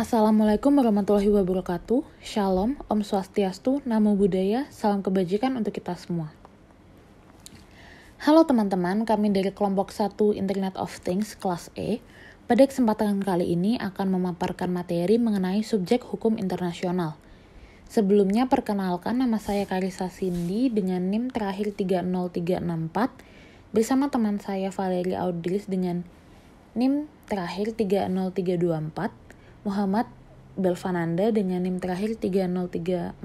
Assalamualaikum warahmatullahi wabarakatuh. Shalom, Om Swastiastu, Namo Buddhaya, salam kebajikan untuk kita semua. Halo teman-teman, kami dari kelompok 1 Internet of Things kelas E. Pada kesempatan kali ini akan memaparkan materi mengenai subjek hukum internasional. Sebelumnya perkenalkan nama saya Karisa Cindy dengan NIM terakhir 30364 bersama teman saya Valeri Audris dengan NIM terakhir 30324 Muhammad Belvananda dengan NIM terakhir 30344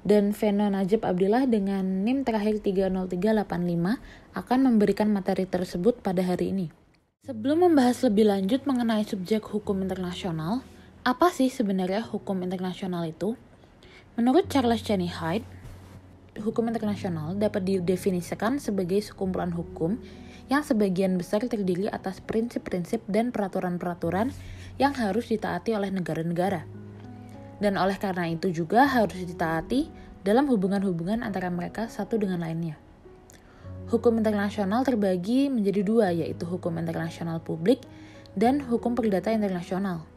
dan Veno Najib Abdillah dengan NIM terakhir 30385 akan memberikan materi tersebut pada hari ini. Sebelum membahas lebih lanjut mengenai subjek hukum internasional, apa sih sebenarnya hukum internasional itu? Menurut Charles Cheney Hyde, hukum internasional dapat didefinisikan sebagai sekumpulan hukum yang sebagian besar terdiri atas prinsip-prinsip dan peraturan-peraturan yang harus ditaati oleh negara-negara. Dan oleh karena itu juga harus ditaati dalam hubungan-hubungan antara mereka satu dengan lainnya. Hukum internasional terbagi menjadi dua, yaitu hukum internasional publik dan hukum perdata internasional.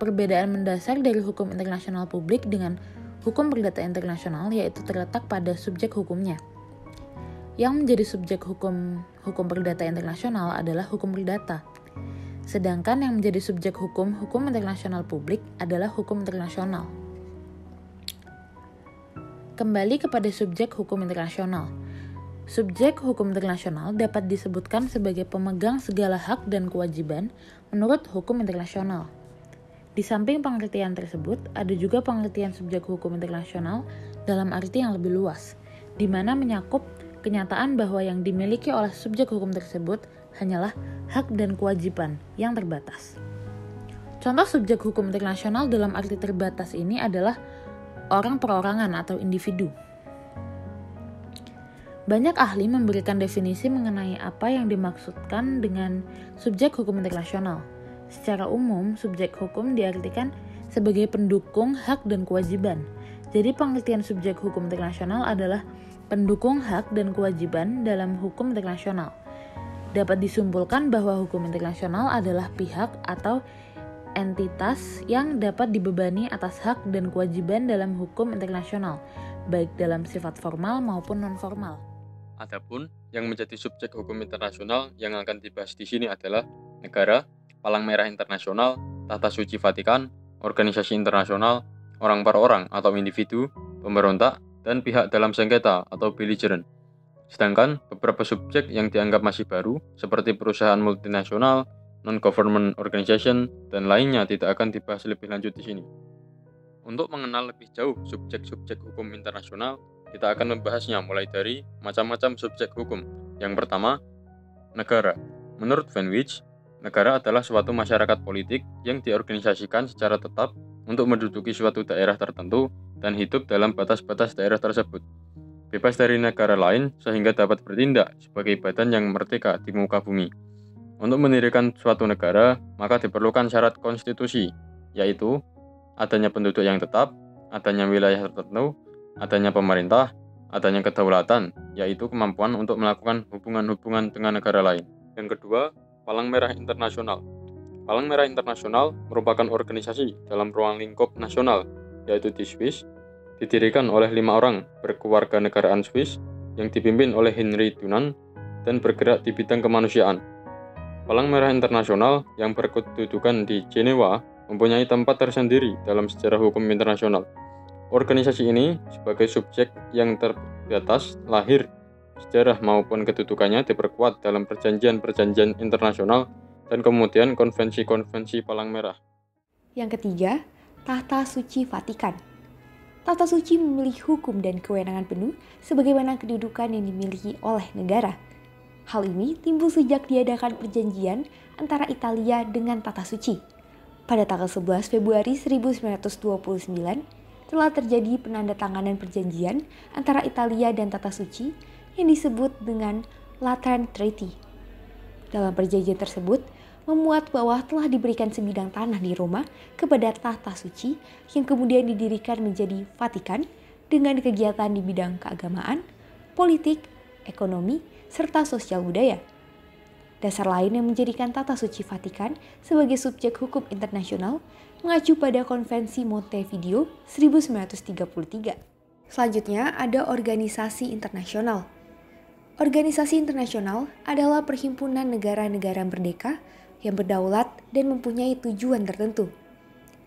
Perbedaan mendasar dari hukum internasional publik dengan hukum perdata internasional yaitu terletak pada subjek hukumnya – yang menjadi subjek hukum hukum perdata internasional adalah hukum perdata. Sedangkan yang menjadi subjek hukum hukum internasional publik adalah hukum internasional. Kembali kepada subjek hukum internasional. Subjek hukum internasional dapat disebutkan sebagai pemegang segala hak dan kewajiban menurut hukum internasional. Di samping pengertian tersebut, ada juga pengertian subjek hukum internasional dalam arti yang lebih luas, di mana menyakup kenyataan bahwa yang dimiliki oleh subjek hukum tersebut hanyalah hak dan kewajiban yang terbatas. Contoh subjek hukum internasional dalam arti terbatas ini adalah orang perorangan atau individu. Banyak ahli memberikan definisi mengenai apa yang dimaksudkan dengan subjek hukum internasional. Secara umum, subjek hukum diartikan sebagai pendukung hak dan kewajiban. Jadi pengertian subjek hukum internasional adalah pendukung hak dan kewajiban dalam hukum internasional. Dapat disimpulkan bahwa hukum internasional adalah pihak atau entitas yang dapat dibebani atas hak dan kewajiban dalam hukum internasional, baik dalam sifat formal maupun non-formal. Adapun yang menjadi subjek hukum internasional yang akan dibahas di sini adalah negara, palang merah internasional, tata suci Vatikan, organisasi internasional, orang per orang atau individu, pemberontak, dan pihak dalam sengketa atau belligerent. Sedangkan beberapa subjek yang dianggap masih baru, seperti perusahaan multinasional, non-government organization, dan lainnya tidak akan dibahas lebih lanjut di sini. Untuk mengenal lebih jauh subjek-subjek hukum internasional, kita akan membahasnya mulai dari macam-macam subjek hukum. Yang pertama, negara. Menurut Van Wijk, negara adalah suatu masyarakat politik yang diorganisasikan secara tetap untuk menduduki suatu daerah tertentu dan hidup dalam batas-batas daerah tersebut. Bebas dari negara lain sehingga dapat bertindak sebagai badan yang merdeka di muka bumi. Untuk mendirikan suatu negara, maka diperlukan syarat konstitusi, yaitu adanya penduduk yang tetap, adanya wilayah tertentu, adanya pemerintah, adanya kedaulatan, yaitu kemampuan untuk melakukan hubungan-hubungan dengan negara lain. Yang kedua, Palang Merah Internasional. Palang Merah Internasional merupakan organisasi dalam ruang lingkup nasional, yaitu di Swiss, didirikan oleh lima orang berkeluarga negaraan Swiss yang dipimpin oleh Henry Dunant dan bergerak di bidang kemanusiaan. Palang Merah Internasional yang berkedudukan di Jenewa mempunyai tempat tersendiri dalam sejarah hukum internasional. Organisasi ini sebagai subjek yang terbatas lahir sejarah maupun kedudukannya diperkuat dalam perjanjian-perjanjian internasional dan kemudian konvensi-konvensi Palang Merah. Yang ketiga, Tahta Suci Vatikan. Tata suci memiliki hukum dan kewenangan penuh sebagaimana kedudukan yang dimiliki oleh negara. Hal ini timbul sejak diadakan perjanjian antara Italia dengan Tata Suci. Pada tanggal 11 Februari 1929, telah terjadi penandatanganan perjanjian antara Italia dan Tata Suci yang disebut dengan Lateran Treaty. Dalam perjanjian tersebut, memuat bahwa telah diberikan sebidang tanah di Roma kepada tahta suci yang kemudian didirikan menjadi Vatikan dengan kegiatan di bidang keagamaan, politik, ekonomi, serta sosial budaya. Dasar lain yang menjadikan tata suci Vatikan sebagai subjek hukum internasional mengacu pada Konvensi Montevideo 1933. Selanjutnya ada organisasi internasional. Organisasi internasional adalah perhimpunan negara-negara merdeka yang berdaulat dan mempunyai tujuan tertentu.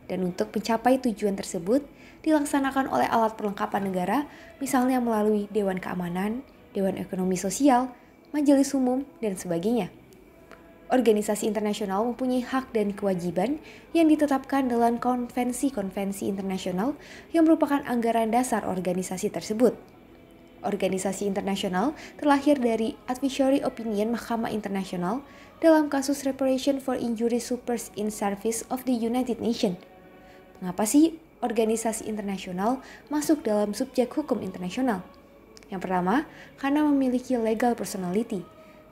Dan untuk mencapai tujuan tersebut, dilaksanakan oleh alat perlengkapan negara, misalnya melalui Dewan Keamanan, Dewan Ekonomi Sosial, Majelis Umum, dan sebagainya. Organisasi internasional mempunyai hak dan kewajiban yang ditetapkan dalam konvensi-konvensi internasional yang merupakan anggaran dasar organisasi tersebut. Organisasi internasional terlahir dari advisory opinion Mahkamah Internasional dalam kasus reparation for injury supers in service of the United Nations. Mengapa sih organisasi internasional masuk dalam subjek hukum internasional? Yang pertama, karena memiliki legal personality.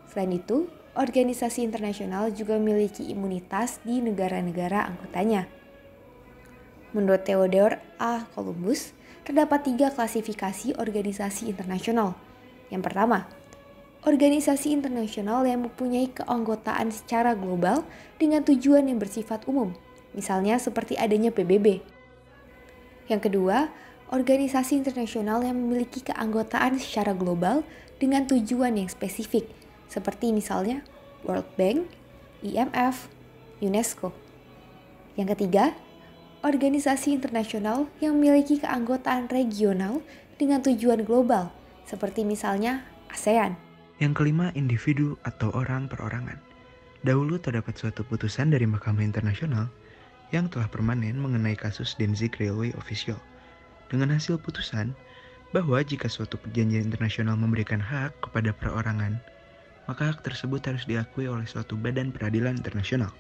Selain itu, organisasi internasional juga memiliki imunitas di negara-negara anggotanya. Menurut Theodore A. Columbus, terdapat tiga klasifikasi organisasi internasional. Yang pertama, organisasi internasional yang mempunyai keanggotaan secara global dengan tujuan yang bersifat umum, misalnya seperti adanya PBB. Yang kedua, organisasi internasional yang memiliki keanggotaan secara global dengan tujuan yang spesifik, seperti misalnya World Bank, IMF, UNESCO. Yang ketiga, organisasi internasional yang memiliki keanggotaan regional dengan tujuan global, seperti misalnya ASEAN. Yang kelima, individu atau orang perorangan. Dahulu terdapat suatu putusan dari Mahkamah Internasional yang telah permanen mengenai kasus Danzig Railway Official. Dengan hasil putusan bahwa jika suatu perjanjian internasional memberikan hak kepada perorangan maka hak tersebut harus diakui oleh suatu badan peradilan internasional.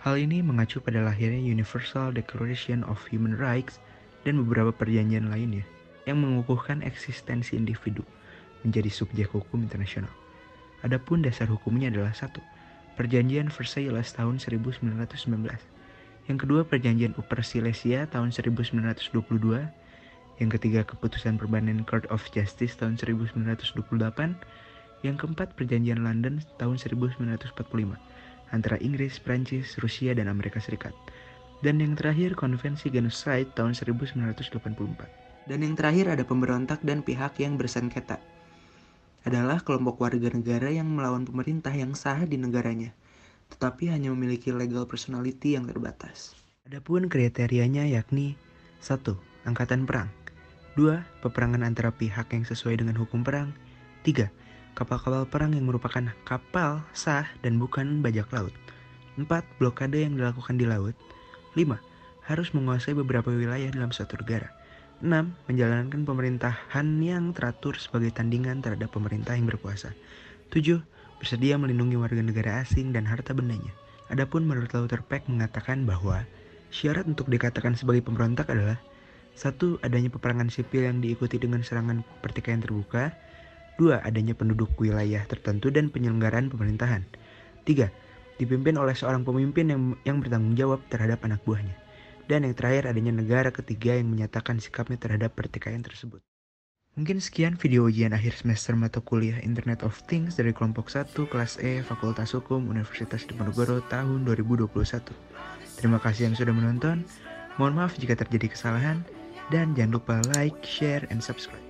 Hal ini mengacu pada lahirnya Universal Declaration of Human Rights dan beberapa perjanjian lainnya yang mengukuhkan eksistensi individu menjadi subjek hukum internasional. Adapun dasar hukumnya adalah satu, Perjanjian Versailles tahun 1919. Yang kedua, Perjanjian Upper Silesia tahun 1922. Yang ketiga, Keputusan Perbanan Court of Justice tahun 1928 yang keempat, Perjanjian London tahun 1945 antara Inggris, Prancis, Rusia, dan Amerika Serikat. Dan yang terakhir, Konvensi Genocide tahun 1984. Dan yang terakhir ada pemberontak dan pihak yang bersengketa. Adalah kelompok warga negara yang melawan pemerintah yang sah di negaranya, tetapi hanya memiliki legal personality yang terbatas. Adapun kriterianya yakni 1. Angkatan perang 2. Peperangan antara pihak yang sesuai dengan hukum perang 3 kapal-kapal perang yang merupakan kapal sah dan bukan bajak laut. 4. Blokade yang dilakukan di laut. 5. Harus menguasai beberapa wilayah dalam suatu negara. 6. Menjalankan pemerintahan yang teratur sebagai tandingan terhadap pemerintah yang berkuasa. 7. Bersedia melindungi warga negara asing dan harta bendanya. Adapun menurut Lauterpack mengatakan bahwa syarat untuk dikatakan sebagai pemberontak adalah satu, adanya peperangan sipil yang diikuti dengan serangan pertikaian terbuka. Dua, adanya penduduk wilayah tertentu dan penyelenggaraan pemerintahan. Tiga, dipimpin oleh seorang pemimpin yang, yang bertanggung jawab terhadap anak buahnya. Dan yang terakhir adanya negara ketiga yang menyatakan sikapnya terhadap pertikaian tersebut. Mungkin sekian video ujian akhir semester mata kuliah Internet of Things dari kelompok 1 kelas E Fakultas Hukum Universitas Diponegoro tahun 2021. Terima kasih yang sudah menonton. Mohon maaf jika terjadi kesalahan dan jangan lupa like, share, and subscribe.